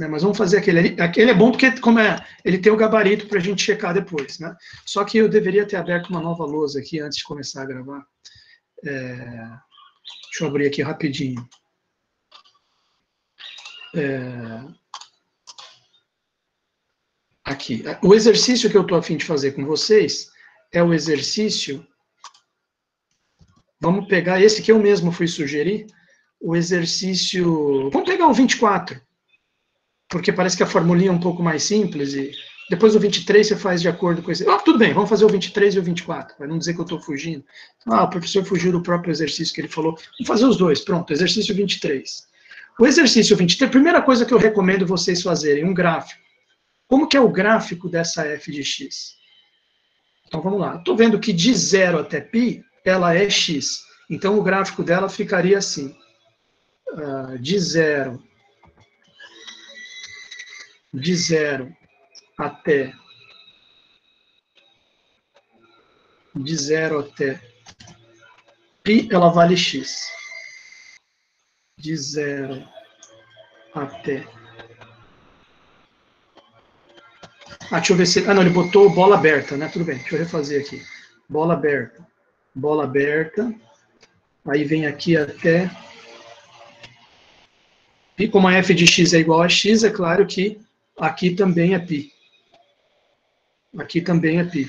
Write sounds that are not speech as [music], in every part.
né? Mas vamos fazer aquele. Aquele é bom porque como é, ele tem o gabarito para a gente checar depois, né? Só que eu deveria ter aberto uma nova lousa aqui antes de começar a gravar. É, deixa eu abrir aqui rapidinho. É, aqui. O exercício que eu estou afim de fazer com vocês é o exercício. Vamos pegar esse que eu mesmo fui sugerir. O exercício. Vamos pegar o 24 porque parece que a formulinha é um pouco mais simples e depois o 23 você faz de acordo com esse. Ah, tudo bem, vamos fazer o 23 e o 24, para não dizer que eu estou fugindo. Ah, o professor fugiu do próprio exercício que ele falou. Vamos fazer os dois, pronto, exercício 23. O exercício 23, primeira coisa que eu recomendo vocês fazerem, um gráfico. Como que é o gráfico dessa f de x? Então vamos lá. Estou vendo que de 0 até π, ela é x. Então o gráfico dela ficaria assim. Uh, de 0 de zero até de zero até π, ela vale x. De zero até. Ah, deixa eu ver se. Ah, não, ele botou bola aberta, né? Tudo bem, deixa eu refazer aqui. Bola aberta. Bola aberta. Aí vem aqui até. E como a f de x é igual a x, é claro que Aqui também é π. Aqui também é π.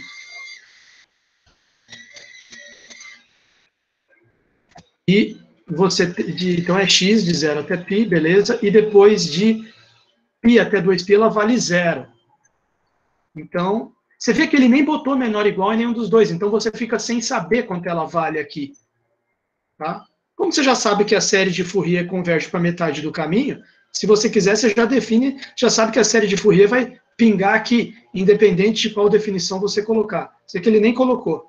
E você, de, então é x de 0 até π, beleza? E depois de π até 2π, ela vale zero. Então, você vê que ele nem botou menor ou igual em nenhum dos dois, então você fica sem saber quanto ela vale aqui. Tá? Como você já sabe que a série de Fourier converge para metade do caminho, se você quiser, você já define, já sabe que a série de Fourier vai pingar aqui, independente de qual definição você colocar. Sei que ele nem colocou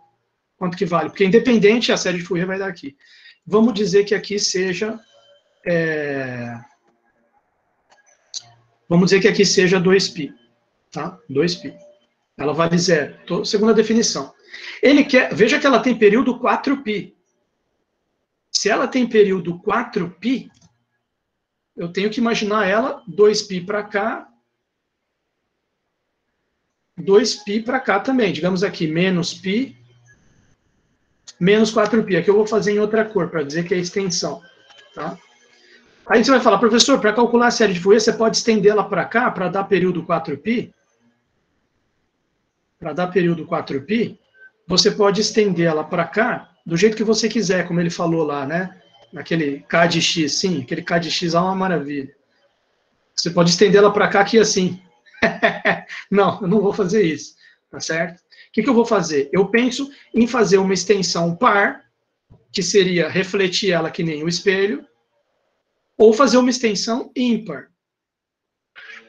quanto que vale, porque independente a série de Fourier vai dar aqui. Vamos dizer que aqui seja... É... Vamos dizer que aqui seja 2π, tá? 2π. Ela vale zero. Tô, segunda definição. Ele quer, veja que ela tem período 4π. Se ela tem período 4π, eu tenho que imaginar ela 2π para cá, 2π para cá também. Digamos aqui, menos π, menos 4π. Aqui eu vou fazer em outra cor, para dizer que é extensão. Tá? Aí você vai falar, professor, para calcular a série de Fourier, você pode estendê-la para cá, para dar período 4π? Para dar período 4π, você pode estendê-la para cá do jeito que você quiser, como ele falou lá, né? Naquele K de X, sim, aquele K de X é uma maravilha. Você pode estender ela para cá aqui assim. [laughs] não, eu não vou fazer isso, tá certo? O que, que eu vou fazer? Eu penso em fazer uma extensão par, que seria refletir ela que nem o espelho, ou fazer uma extensão ímpar,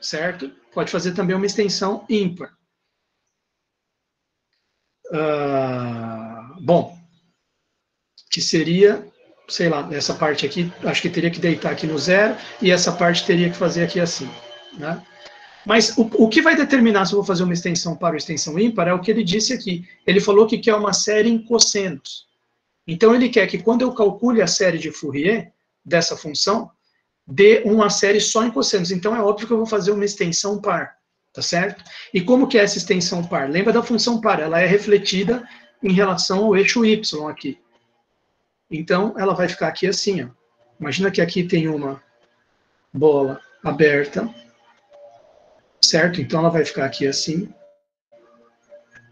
certo? Pode fazer também uma extensão ímpar. Uh, bom, que seria sei lá, essa parte aqui, acho que teria que deitar aqui no zero, e essa parte teria que fazer aqui assim, né? Mas o, o que vai determinar se eu vou fazer uma extensão para ou extensão ímpar é o que ele disse aqui. Ele falou que quer uma série em cossenos. Então, ele quer que quando eu calcule a série de Fourier dessa função, dê uma série só em cossenos. Então, é óbvio que eu vou fazer uma extensão par, tá certo? E como que é essa extensão par? Lembra da função par? Ela é refletida em relação ao eixo y aqui. Então, ela vai ficar aqui assim, ó. Imagina que aqui tem uma bola aberta, certo? Então, ela vai ficar aqui assim.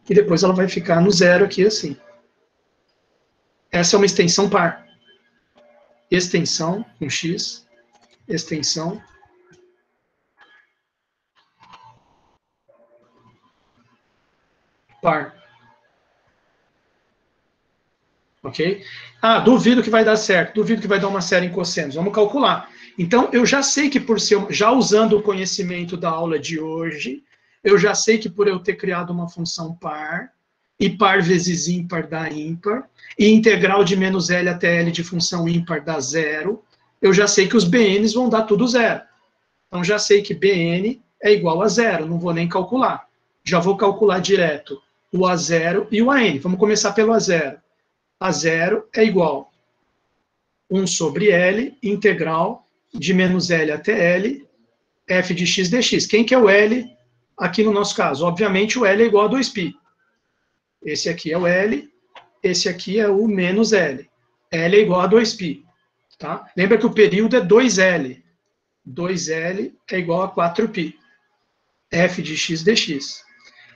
E depois ela vai ficar no zero aqui assim. Essa é uma extensão par. Extensão, um x, extensão par. Ok? Ah, duvido que vai dar certo, duvido que vai dar uma série em cossenos. Vamos calcular. Então, eu já sei que por ser, já usando o conhecimento da aula de hoje, eu já sei que por eu ter criado uma função par, e par vezes ímpar dá ímpar, e integral de menos L até L de função ímpar dá zero, eu já sei que os BNs vão dar tudo zero. Então, já sei que BN é igual a zero, não vou nem calcular. Já vou calcular direto o A0 e o AN. Vamos começar pelo A0 a zero é igual 1 sobre L, integral de menos L até L, f de x dx. Quem que é o L aqui no nosso caso? Obviamente o L é igual a 2π. Esse aqui é o L, esse aqui é o menos L. L é igual a 2π. Tá? Lembra que o período é 2L. 2L é igual a 4π. f de x dx.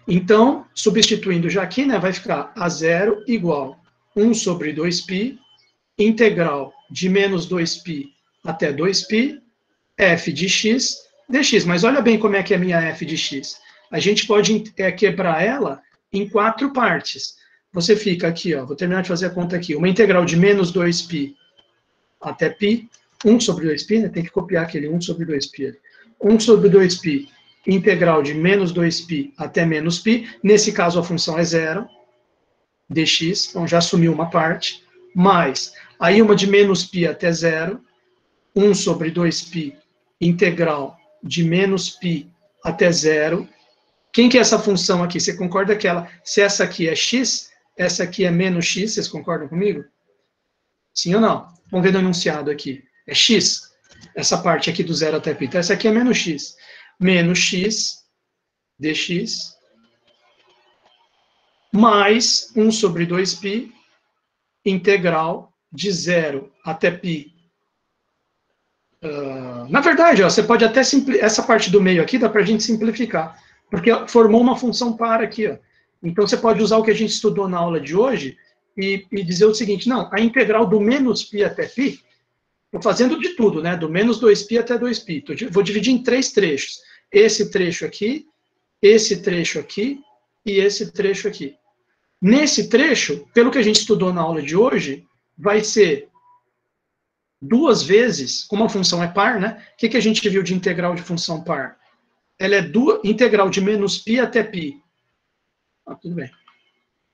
Então, substituindo já aqui, né, vai ficar a zero igual 1 sobre 2π, integral de menos 2π até 2π, f de x dx. Mas olha bem como é que é a minha f de x. A gente pode é, quebrar ela em quatro partes. Você fica aqui, ó, vou terminar de fazer a conta aqui. Uma integral de menos 2π até π, 1 sobre 2π, né, tem que copiar aquele 1 sobre 2π. 1 sobre 2π integral de menos 2π até menos π, nesse caso a função é zero, dx, então já assumiu uma parte, mais, aí uma de menos π até zero, 1 sobre 2π integral de menos π até zero. Quem que é essa função aqui? Você concorda que ela, se essa aqui é x, essa aqui é menos x, vocês concordam comigo? Sim ou não? Vamos ver no enunciado aqui. É x, essa parte aqui do zero até π. Então, essa aqui é menos x menos x dx mais 1 sobre 2π integral de 0 até π. Uh, na verdade, ó, você pode até essa parte do meio aqui dá para a gente simplificar, porque formou uma função par aqui. Ó. Então você pode usar o que a gente estudou na aula de hoje e, e dizer o seguinte: não, a integral do menos π até π Estou fazendo de tudo, né? Do menos 2π até 2π. Vou dividir em três trechos. Esse trecho aqui, esse trecho aqui e esse trecho aqui. Nesse trecho, pelo que a gente estudou na aula de hoje, vai ser duas vezes, como a função é par, né? O que, que a gente viu de integral de função par? Ela é duas, integral de menos π até π. Ah, tudo bem.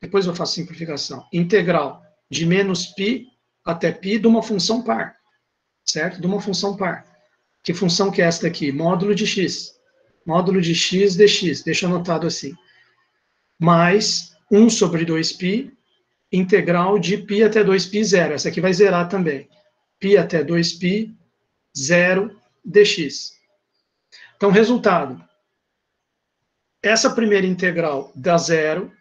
Depois eu faço simplificação. Integral de menos π até π de uma função par certo? De uma função par. Que função que é essa daqui? Módulo de x. Módulo de x dx, deixa anotado assim. Mais 1 sobre 2π, integral de π até 2π zero. Essa aqui vai zerar também. π até 2π, zero dx. Então, resultado. Essa primeira integral dá zero.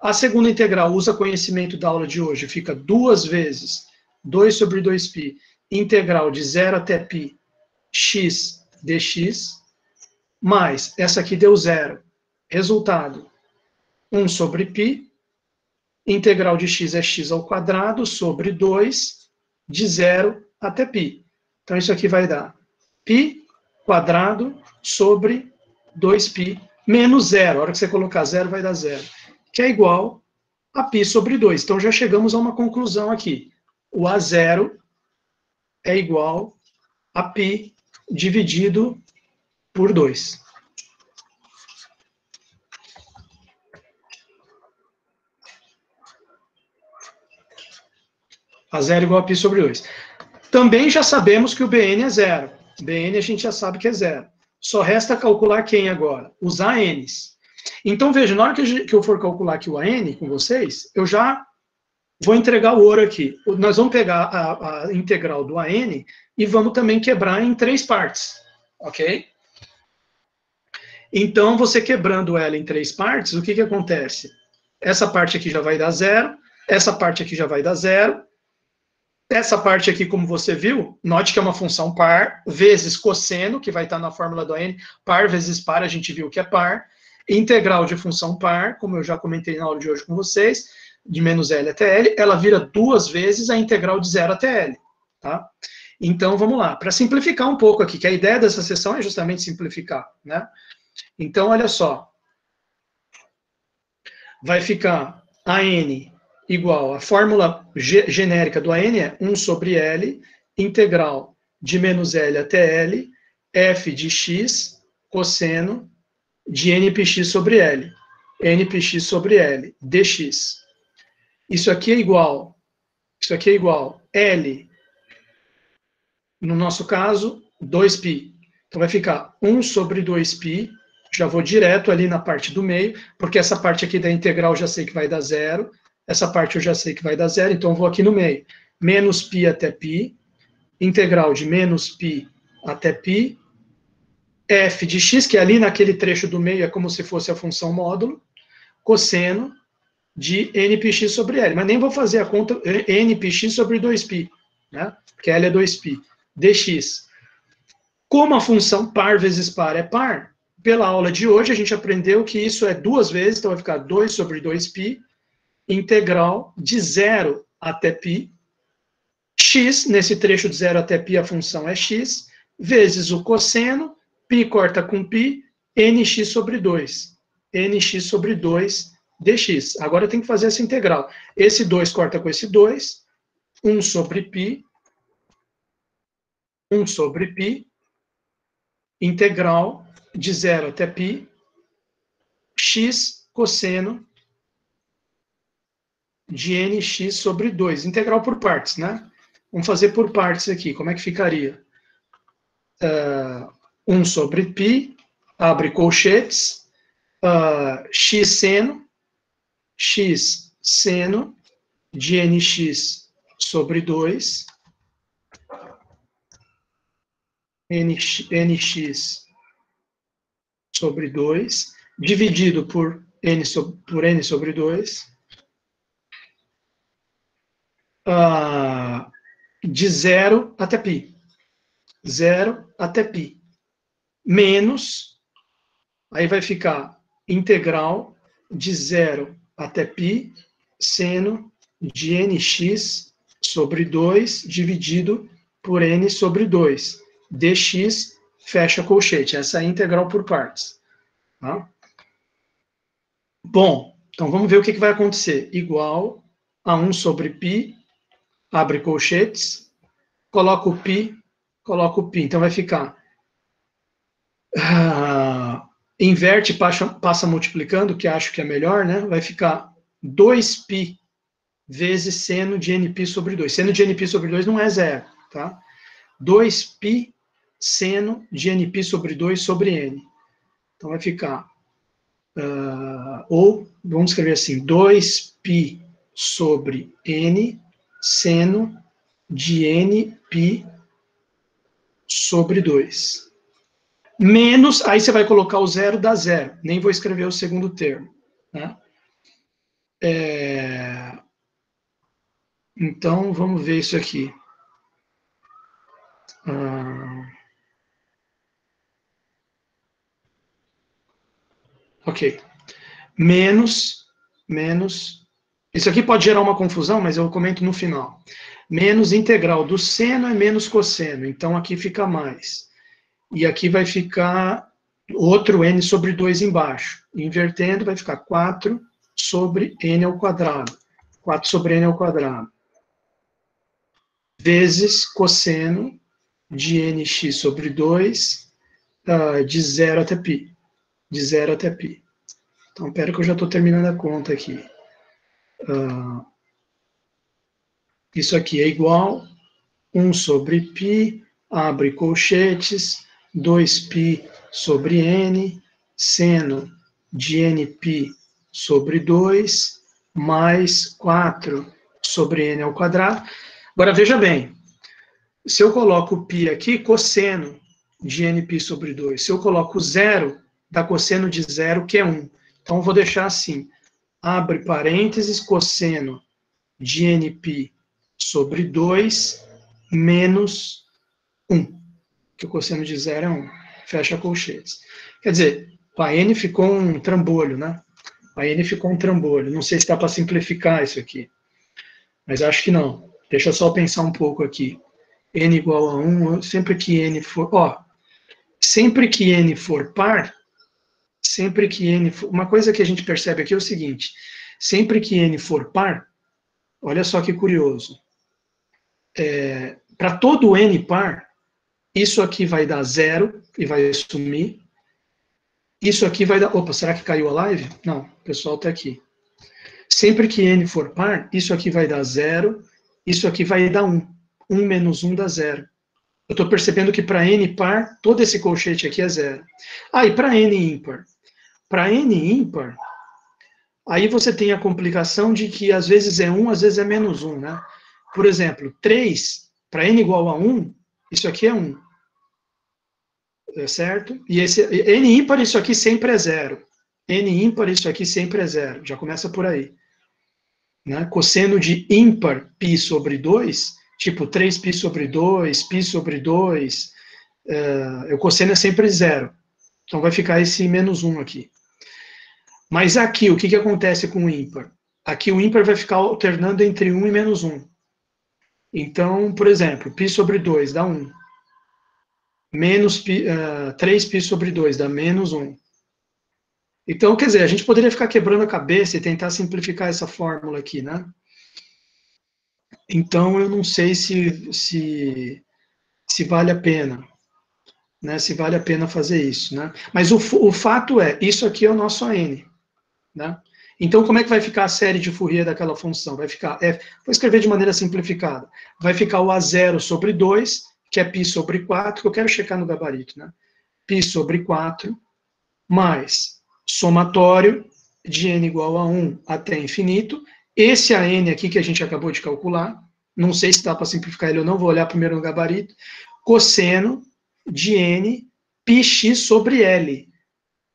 A segunda integral usa conhecimento da aula de hoje, fica duas vezes 2 sobre 2π integral de 0 até π x dx, mais, essa aqui deu zero. Resultado, 1 sobre π, integral de x é x ao quadrado, sobre 2, de 0 até π. Então, isso aqui vai dar π quadrado sobre 2π menos zero. A hora que você colocar zero, vai dar zero. Que é igual a π sobre 2. Então, já chegamos a uma conclusão aqui. O A0 é igual a π dividido por 2. A zero igual a π sobre 2. Também já sabemos que o BN é zero. BN a gente já sabe que é zero. Só resta calcular quem agora? Os ANs. Então, veja, na hora que eu for calcular aqui o AN com vocês, eu já Vou entregar o ouro aqui. Nós vamos pegar a, a integral do AN e vamos também quebrar em três partes, ok? Então, você quebrando ela em três partes, o que, que acontece? Essa parte aqui já vai dar zero, essa parte aqui já vai dar zero, essa parte aqui, como você viu, note que é uma função par, vezes cosseno, que vai estar na fórmula do AN, par vezes par, a gente viu que é par, integral de função par, como eu já comentei na aula de hoje com vocês, de menos L até L, ela vira duas vezes a integral de zero até L. Tá? Então, vamos lá. Para simplificar um pouco aqui, que a ideia dessa sessão é justamente simplificar. Né? Então, olha só. Vai ficar AN igual, a fórmula genérica do AN é 1 sobre L, integral de menos L até L, f de x, cosseno, de npx sobre L. npx sobre L, dx. Isso aqui é igual, isso aqui é igual L, no nosso caso, 2π. Então vai ficar 1 sobre 2π, já vou direto ali na parte do meio, porque essa parte aqui da integral já sei que vai dar zero, essa parte eu já sei que vai dar zero, então eu vou aqui no meio. Menos π até π, integral de menos π até π, f de x, que ali naquele trecho do meio é como se fosse a função módulo, cosseno de npx sobre L. Mas nem vou fazer a conta npx sobre 2π, né? Porque L é 2π. dx. Como a função par vezes par é par, pela aula de hoje a gente aprendeu que isso é duas vezes, então vai ficar 2 sobre 2π, integral de 0 até π, x, nesse trecho de 0 até π a função é x, vezes o cosseno, π corta com π, nx sobre 2. nx sobre 2 dx. Agora tem que fazer essa integral. Esse 2 corta com esse 2, 1 sobre π, 1 sobre π, integral de 0 até π, x cosseno de nx sobre 2. Integral por partes, né? Vamos fazer por partes aqui. Como é que ficaria? Uh, 1 sobre π, abre colchetes, uh, x seno, x seno de nx sobre 2, nx, nx sobre 2, dividido por n, sobre, por n sobre 2, uh, ah, de 0 até π. 0 até π. Menos, aí vai ficar integral de 0 até π, seno de nx sobre 2 dividido por n sobre 2. dx fecha colchete. Essa é a integral por partes. Tá? Bom, então vamos ver o que, que vai acontecer. Igual a 1 sobre π, abre colchetes, coloca o π, coloca o π. Então vai ficar... Uh, inverte, passa, passa multiplicando, que acho que é melhor, né? Vai ficar 2π vezes seno de nπ sobre 2. Seno de nπ sobre 2 não é zero, tá? 2π seno de nπ sobre 2 sobre n. Então vai ficar, uh, ou vamos escrever assim, 2π sobre n seno de nπ sobre 2. Menos, aí você vai colocar o zero, dá zero. Nem vou escrever o segundo termo. Né? É, então, vamos ver isso aqui. Ah, Ok. Menos, menos. Isso aqui pode gerar uma confusão, mas eu comento no final. Menos integral do seno é menos cosseno, então aqui fica mais. E aqui vai ficar outro n sobre 2 embaixo. Invertendo, vai ficar 4 sobre n ao quadrado. 4 sobre n ao quadrado. Vezes cosseno de nx sobre 2, uh, ah, de 0 até π de 0 até π. Então, pera que eu já estou terminando a conta aqui Uh, isso aqui é igual 1 sobre π, abre colchetes, 2π sobre n, seno de nπ sobre 2, mais 4 sobre n ao quadrado. Agora, veja bem, se eu coloco π aqui, cosseno de nπ sobre 2. Se eu coloco zero, dá cosseno de zero, que é 1. Então, eu vou deixar assim, abre parênteses, cosseno de nπ sobre 2 menos 1, que o cosseno de zero é 1. Fecha colchetes. Quer dizer, a n ficou um trambolho, né? A n ficou um trambolho. Não sei se dá para simplificar isso aqui, mas acho que não. Deixa eu só pensar um pouco aqui. n igual a 1, sempre que n for... Ó, sempre que n for par, sempre que n for, uma coisa que a gente percebe aqui é o seguinte, sempre que n for par, olha só que curioso, é, para todo n par, isso aqui vai dar zero e vai sumir, isso aqui vai dar, opa, será que caiu a live? Não, o pessoal está aqui. Sempre que n for par, isso aqui vai dar zero, isso aqui vai dar 1. 1 menos 1 dá zero. Eu estou percebendo que para n par, todo esse colchete aqui é zero. Ah, e para n ímpar? Para n ímpar, aí você tem a complicação de que às vezes é 1, às vezes é menos 1, né? Por exemplo, 3, para n igual a 1, isso aqui é 1. é certo? E esse n ímpar, isso aqui sempre é zero. n ímpar, isso aqui sempre é zero. Já começa por aí. Né? Cosseno de ímpar π sobre 2, tipo 3π sobre 2, π sobre 2, uh, o cosseno é sempre zero. Então vai ficar esse menos 1 aqui. Mas aqui, o que, que acontece com o ímpar? Aqui o ímpar vai ficar alternando entre 1 e menos 1. Então, por exemplo, π sobre 2 dá 1. Menos pi, ah, uh, 3π sobre 2 dá menos 1. Então, quer dizer, a gente poderia ficar quebrando a cabeça e tentar simplificar essa fórmula aqui, né? Então, eu não sei se, se, se vale a pena, né? Se vale a pena fazer isso, né? Mas o, o fato é, isso aqui é o nosso AN. né? Então, como é que vai ficar a série de Fourier daquela função? Vai ficar, F, vou escrever de maneira simplificada, vai ficar o A0 sobre 2, que é π sobre 4, que eu quero checar no gabarito, né? π sobre 4, mais somatório de n igual a 1 até infinito. Esse AN aqui que a gente acabou de calcular, não sei se dá para simplificar ele ou não, vou olhar primeiro no gabarito, cosseno de n πx sobre L.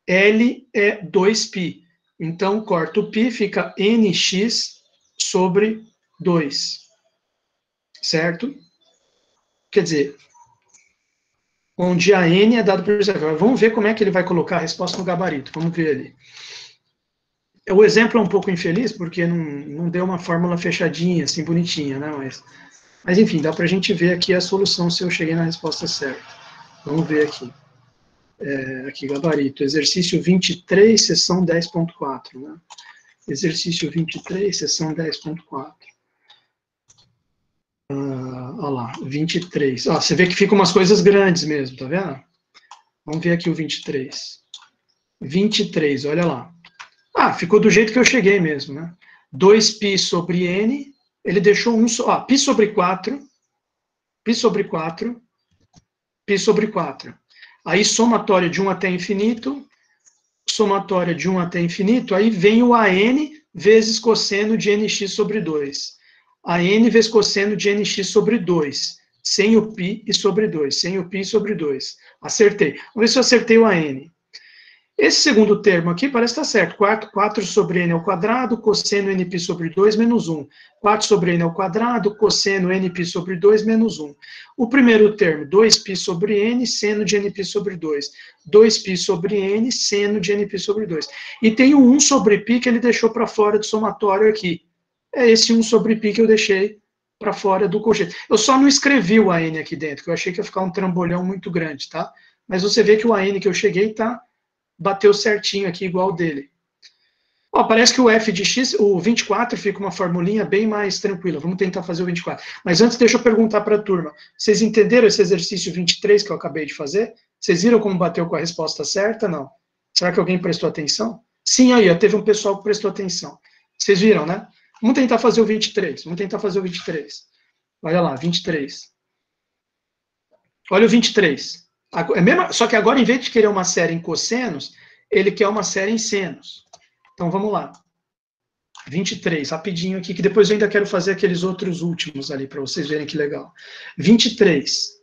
L é 2π. Então, corta o π, fica nx sobre 2. Certo? Quer dizer, onde a n é dado por zero. Vamos ver como é que ele vai colocar a resposta no gabarito. Vamos ver ali. O exemplo é um pouco infeliz, porque não, não deu uma fórmula fechadinha, assim, bonitinha, né? Mas, mas enfim, dá para a gente ver aqui a solução se eu cheguei na resposta certa. Vamos ver aqui É, aqui, gabarito. Exercício 23, sessão 10.4, né? Exercício 23, sessão 10.4. Ah, olha lá, 23. Ah, você vê que ficam umas coisas grandes mesmo, tá vendo? Vamos ver aqui o 23. 23, olha lá. Ah, ficou do jeito que eu cheguei mesmo, né? 2π sobre n, ele deixou um só. Ah, π sobre 4, π sobre 4, π sobre 4. Aí somatória de 1 até infinito, somatória de 1 até infinito, aí vem o AN vezes cosseno de nx sobre 2 a n vezes cosseno de nx sobre 2, sem o π e sobre 2, sem o π sobre 2. Acertei. Vamos ver se eu acertei o AN. Esse segundo termo aqui parece estar certo. 4, 4 sobre n ao quadrado, cosseno nπ sobre 2 menos 1. 4 sobre n ao quadrado, cosseno nπ sobre 2 menos 1. O primeiro termo, 2π sobre n, seno de nπ sobre 2. 2π sobre n, seno de nπ sobre 2. E tem o 1 sobre π que ele deixou para fora do somatório aqui é esse 1 sobre π que eu deixei para fora do colchete. Eu só não escrevi o AN aqui dentro, que eu achei que ia ficar um trambolhão muito grande, tá? Mas você vê que o AN que eu cheguei tá, bateu certinho aqui, igual dele. Ó, parece que o f de x, o 24 fica uma formulinha bem mais tranquila. Vamos tentar fazer o 24. Mas antes, deixa eu perguntar para a turma. Vocês entenderam esse exercício 23 que eu acabei de fazer? Vocês viram como bateu com a resposta certa? Não. Será que alguém prestou atenção? Sim, aí, ó, teve um pessoal que prestou atenção. Vocês viram, né? Vamos tentar fazer o 23. Vamos tentar fazer o 23. Olha lá, 23. Olha o 23. É mesmo, só que agora, em vez de querer uma série em cossenos, ele quer uma série em senos. Então, vamos lá. 23, rapidinho aqui, que depois eu ainda quero fazer aqueles outros últimos ali, para vocês verem que legal. 23.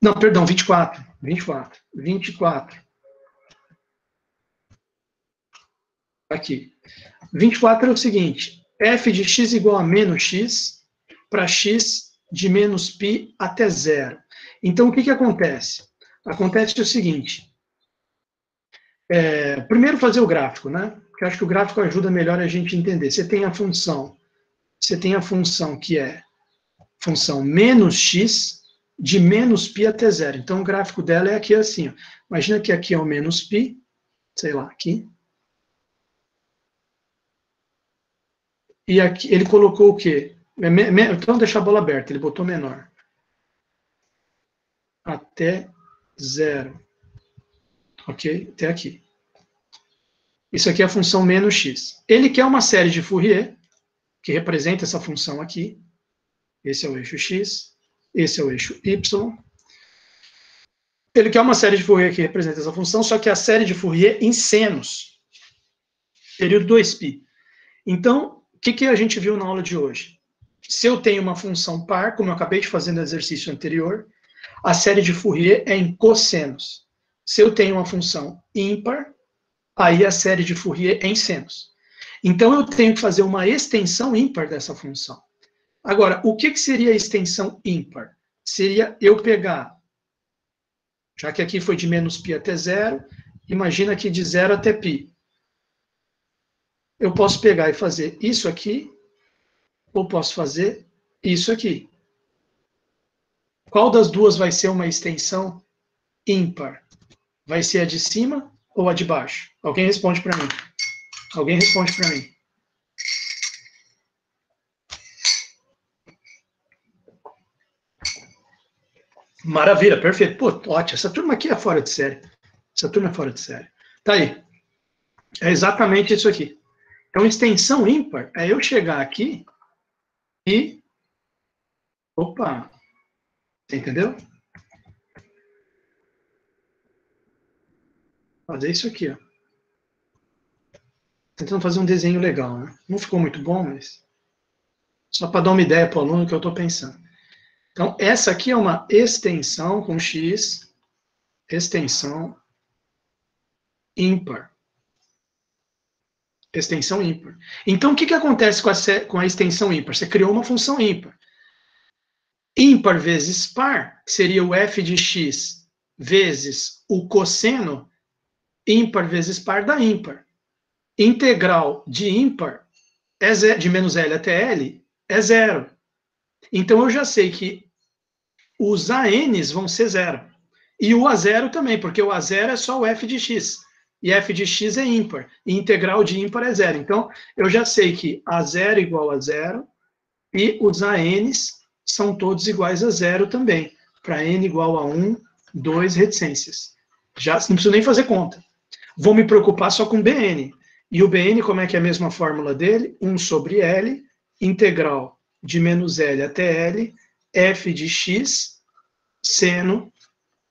Não, perdão, 24. 24. 24. Aqui. 24 é o seguinte, f de x igual a menos x para x de menos π até zero. Então, o que, que acontece? Acontece o seguinte, é, primeiro fazer o gráfico, né? Porque eu acho que o gráfico ajuda melhor a gente entender. Você tem a função, você tem a função que é função menos x de menos π até zero. Então, o gráfico dela é aqui assim. Ó. Imagina que aqui é o menos π, sei lá, aqui, E aqui ele colocou o quê? Então, deixar a bola aberta, ele botou menor. Até zero. Ok? Até aqui. Isso aqui é a função menos x. Ele quer uma série de Fourier, que representa essa função aqui. Esse é o eixo x, esse é o eixo y. Ele quer uma série de Fourier que representa essa função, só que a série de Fourier em senos. Período 2π. Então, o que, que a gente viu na aula de hoje? Se eu tenho uma função par, como eu acabei de fazer no exercício anterior, A série de Fourier é em cossenos. Se eu tenho uma função ímpar, aí a série de Fourier é em senos. Então eu tenho que fazer uma extensão ímpar dessa função. Agora, o que, que seria a extensão ímpar? Seria eu pegar, já que aqui foi de menos π até zero, imagina que de zero até π. Eu posso pegar e fazer isso aqui, ou posso fazer isso aqui. Qual das duas vai ser uma extensão ímpar? Vai ser a de cima ou a de baixo? Alguém responde para mim. Alguém responde para mim. Maravilha, perfeito. Pô, ótimo. Essa turma aqui é fora de série. Essa turma é fora de série. Tá aí. É exatamente isso aqui. Então, extensão ímpar é eu chegar aqui e. Opa! Entendeu? Fazer isso aqui, ó. Tentando fazer um desenho legal, né? Não ficou muito bom, mas. Só para dar uma ideia para o aluno que eu estou pensando. Então, essa aqui é uma extensão com x, extensão ímpar. Extensão ímpar. Então, o que, que acontece com a, com a extensão ímpar? Você criou uma função ímpar. Ímpar vezes par seria o f de x vezes o cosseno ímpar vezes par da ímpar. Integral de ímpar é zero, de menos L até L é zero. Então, eu já sei que os ANs vão ser zero. E o A0 também, porque o A0 é só o f de x e f de x é ímpar, e integral de ímpar é zero. Então, eu já sei que a0 é igual a zero, e os ANs são todos iguais a zero também, para n igual a 1, 2 reticências. Já não preciso nem fazer conta. Vou me preocupar só com Bn. E o Bn, como é que é a mesma fórmula dele? 1 sobre L, integral de menos L até L, f de x, seno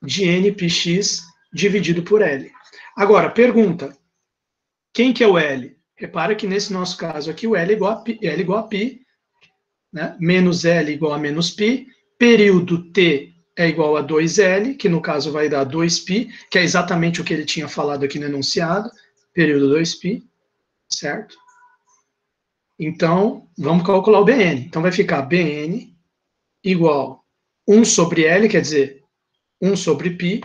de n px dividido por L. Agora, pergunta: quem que é o L? Repara que nesse nosso caso aqui, o L é igual a π, L igual a π né? menos L igual a menos π, período T é igual a 2L, que no caso vai dar 2π, que é exatamente o que ele tinha falado aqui no enunciado, período 2π, certo? Então, vamos calcular o BN. Então, vai ficar BN igual 1 sobre L, quer dizer, 1 sobre π,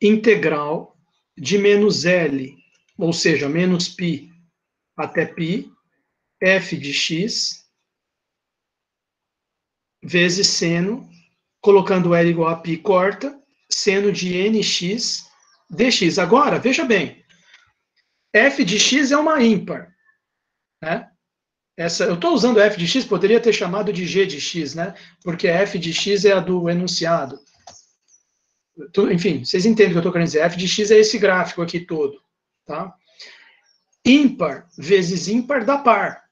integral de menos L, ou seja, menos π até π, f de x, vezes seno, colocando L igual a π, corta, seno de nx dx. Agora, veja bem, f de x é uma ímpar, né? Essa, eu estou usando f de x, poderia ter chamado de g de x, né? Porque f de x é a do enunciado enfim, vocês entendem o que eu estou querendo dizer. f de x é esse gráfico aqui todo. Tá? Ímpar vezes ímpar dá par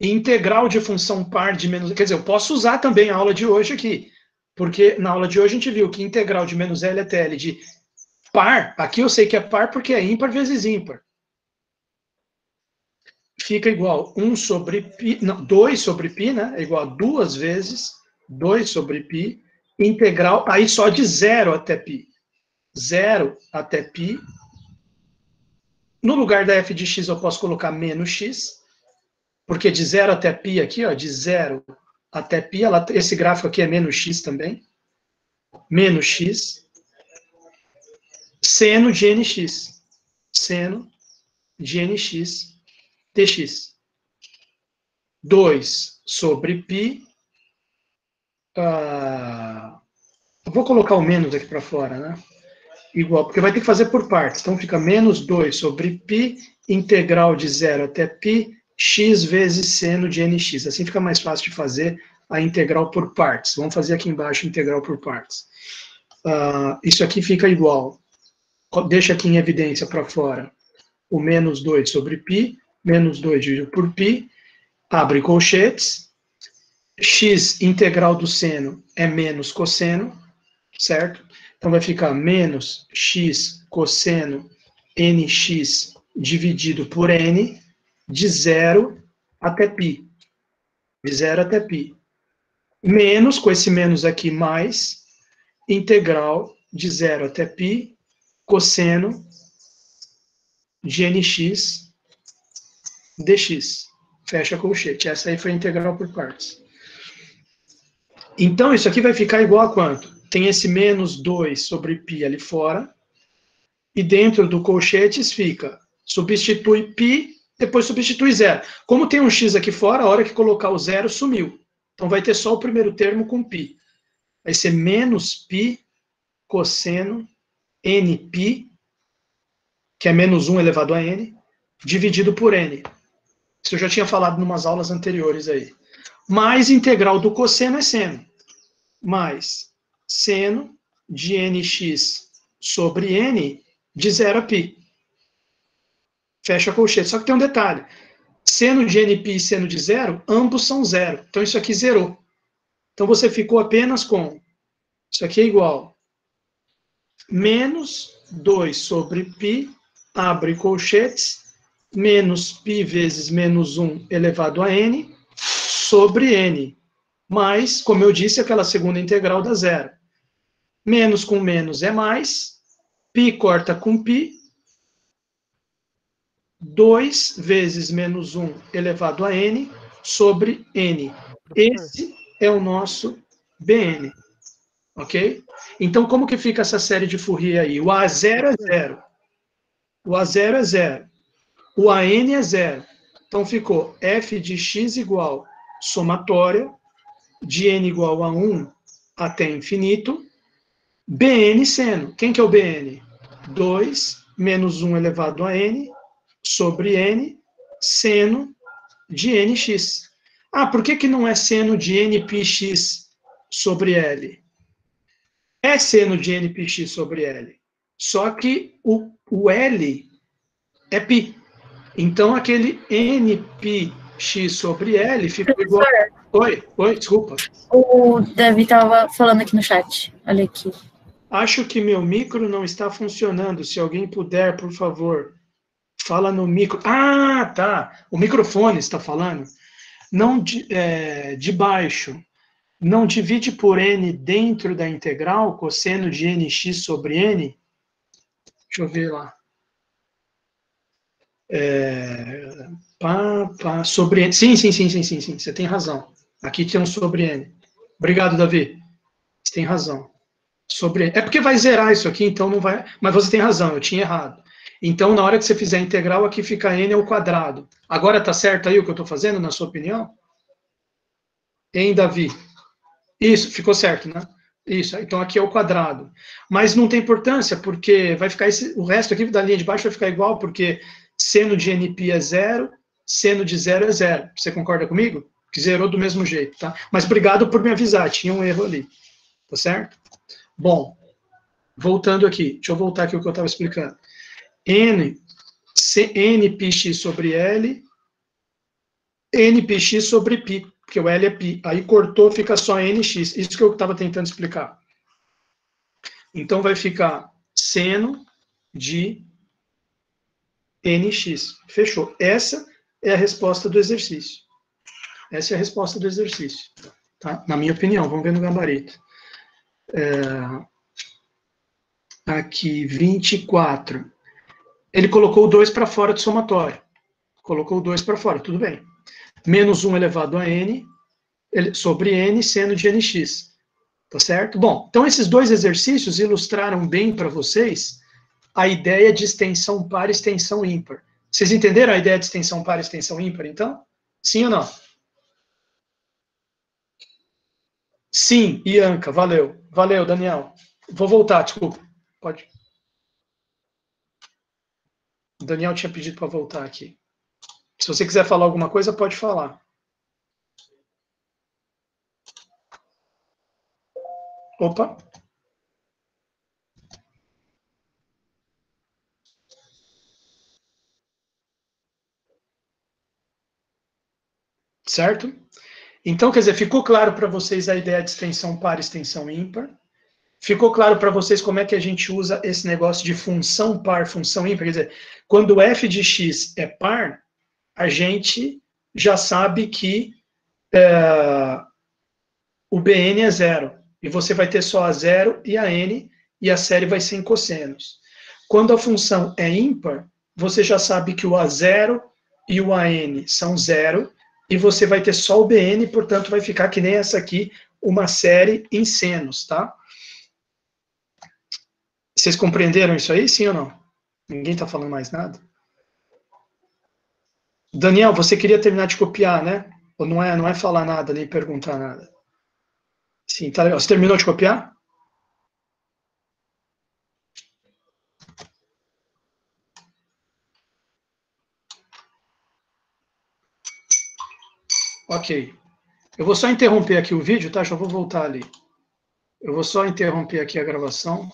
Integral de função par de menos... Quer dizer, eu posso usar também a aula de hoje aqui. Porque na aula de hoje a gente viu que integral de menos L até L de par, aqui eu sei que é par porque é ímpar vezes ímpar. Fica igual 1 sobre π, não, 2 sobre π, né? É igual a duas vezes 2 sobre π integral, aí só de zero até π. Zero até π. No lugar da f de x eu posso colocar menos x, porque de zero até π aqui, ó, de zero até π, ela, esse gráfico aqui é menos x também. Menos x. Seno de nx. Seno de nx dx. 2 sobre π Uh, vou colocar o menos aqui para fora, né? Igual, porque vai ter que fazer por partes. Então fica menos 2 sobre π, integral de 0 até π, x vezes seno de nx. Assim fica mais fácil de fazer a integral por partes. Vamos fazer aqui embaixo integral por partes. Uh, isso aqui fica igual. Deixa aqui em evidência para fora o menos 2 sobre π, menos 2 dividido por π, abre colchetes, x integral do seno é menos cosseno, certo? Então vai ficar menos x cosseno nx dividido por n de zero até π. De zero até π. menos, com esse menos aqui, mais, integral de 0 até π, cosseno de nx dx. Fecha colchete. Essa aí foi a integral por partes. Então, isso aqui vai ficar igual a quanto? Tem esse menos 2 sobre π ali fora, e dentro do colchetes fica, substitui π, depois substitui zero. Como tem um x aqui fora, a hora que colocar o zero, sumiu. Então vai ter só o primeiro termo com π. Vai ser menos π cosseno nπ, que é menos 1 elevado a n, dividido por n. Isso eu já tinha falado em umas aulas anteriores aí. Mais integral do cosseno é seno. Mais seno de nx sobre n de 0 a π. Fecha a colchete. Só que tem um detalhe. Seno de nπ e seno de zero, ambos são zero. Então isso aqui zerou. Então você ficou apenas com, isso aqui é igual, menos 2 sobre π, abre colchetes, menos π vezes menos 1 elevado a n, sobre n, mais, como eu disse, aquela segunda integral da zero. Menos com menos é mais, π corta com π, 2 vezes menos 1 elevado a n sobre n. Esse é o nosso Bn. Ok? Então, como que fica essa série de Fourier aí? O A0 é zero. O A0 é zero. O AN é zero. Então, ficou f de x igual somatória de n igual a 1 até infinito, Bn seno. Quem que é o Bn? 2 menos 1 elevado a n sobre n seno de nx. Ah, por que, que não é seno de npx sobre L? É seno de npx sobre L. Só que o, o L é π. Então, aquele npx sobre L fica igual... Oi, oi, desculpa. O Davi estava falando aqui no chat. Olha aqui. Acho que meu micro não está funcionando. Se alguém puder, por favor, Fala no micro. Ah, tá. O microfone está falando. Não de, é, de baixo. Não divide por n dentro da integral, cosseno de nx sobre n. Deixa eu ver lá. É, pá, pá, sobre n. Sim, sim, sim, sim, sim, sim. Você tem razão. Aqui tem um sobre n. Obrigado, Davi. Você tem razão. Sobre. É porque vai zerar isso aqui, então não vai. Mas você tem razão, eu tinha errado. Então, na hora que você fizer a integral, aqui fica n ao quadrado. Agora está certo aí o que eu estou fazendo, na sua opinião? Em Davi? Isso, ficou certo, né? Isso, então aqui é o quadrado. Mas não tem importância, porque vai ficar esse, o resto aqui da linha de baixo vai ficar igual, porque seno de NP é zero, seno de zero é zero. Você concorda comigo? Que zerou do mesmo jeito, tá? Mas obrigado por me avisar, tinha um erro ali. Tá certo? Bom, voltando aqui, deixa eu voltar aqui o que eu estava explicando n, npx sobre L, npx sobre π, porque o L é π. Aí cortou, fica só nx. Isso que eu estava tentando explicar. Então vai ficar seno de nx. Fechou. Essa é a resposta do exercício. Essa é a resposta do exercício. Tá? Na minha opinião, vamos ver no gabarito. É, aqui, 24 ele colocou o 2 para fora do somatório. Colocou o 2 para fora, tudo bem. Menos 1 elevado a n sobre n seno de nx. Tá certo? Bom, então esses dois exercícios ilustraram bem para vocês a ideia de extensão par e extensão ímpar. Vocês entenderam a ideia de extensão par e extensão ímpar, então? Sim ou não? Sim, Ianca, valeu. Valeu, Daniel. Vou voltar, desculpa. Pode. O Daniel tinha pedido para voltar aqui. Se você quiser falar alguma coisa, pode falar. Opa. Certo? Então, quer dizer, ficou claro para vocês a ideia de extensão par extensão ímpar. Ficou claro para vocês como é que a gente usa esse negócio de função par, função ímpar? Quer dizer, quando f de x é par, a gente já sabe que é, o bn é zero. E você vai ter só a zero e a n, e a série vai ser em cossenos. Quando a função é ímpar, você já sabe que o a0 e o an são zero, e você vai ter só o bn, portanto vai ficar que nem essa aqui, uma série em senos, tá? Vocês compreenderam isso aí, sim ou não? Ninguém está falando mais nada? Daniel, você queria terminar de copiar, né? Ou não é, não é falar nada, nem perguntar nada? Sim, tá legal. Você terminou de copiar? Ok. Eu vou só interromper aqui o vídeo, tá? Já vou voltar ali. Eu vou só interromper aqui a gravação.